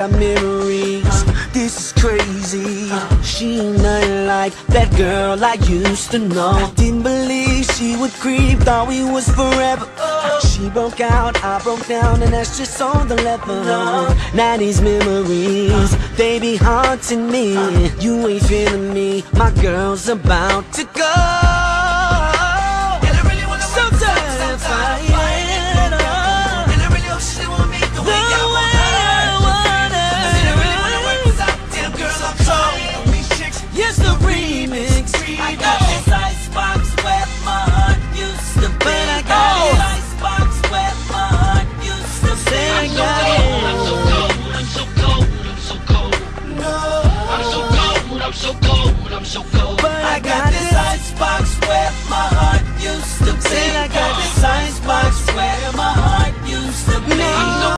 Got memories, this is crazy. She ain't nothing like that girl I used to know. Didn't believe she would creep, thought we was forever. She broke out, I broke down, and that's just on the level. Now these memories, they be haunting me. You ain't feeling me, my girl's about to go. I got I'm so cold, I'm so cold, I'm so cold. No. I'm so cold, I'm so cold, I'm so cold. I got this icebox where my heart used to be. I got